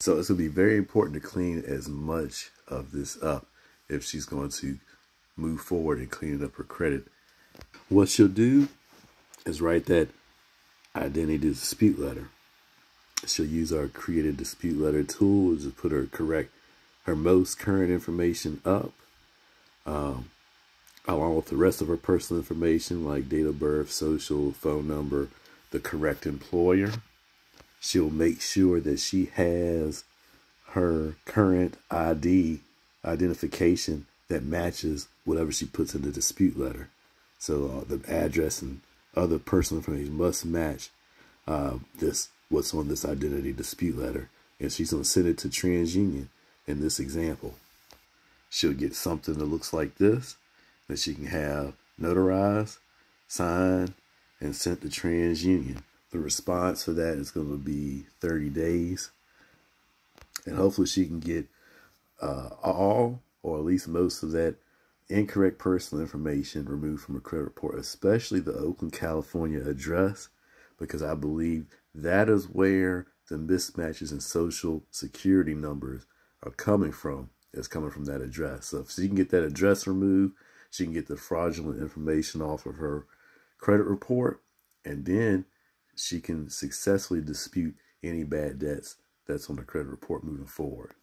So it's going to be very important to clean as much of this up if she's going to move forward and clean up her credit. What she'll do is write that identity dispute letter. She'll use our created dispute letter tool to put her correct, her most current information up, um, along with the rest of her personal information like date of birth, social, phone number, the correct employer. She'll make sure that she has her current ID identification that matches whatever she puts in the dispute letter. So uh, the address and other personal information must match uh, this what's on this identity dispute letter. And she's going to send it to TransUnion in this example. She'll get something that looks like this that she can have notarized, signed, and sent to TransUnion. The response for that is going to be 30 days. And hopefully she can get uh, all or at least most of that incorrect personal information removed from her credit report, especially the Oakland, California address, because I believe that is where the mismatches in social security numbers are coming from. It's coming from that address. So if she can get that address removed, she can get the fraudulent information off of her credit report, and then she can successfully dispute any bad debts that's on the credit report moving forward.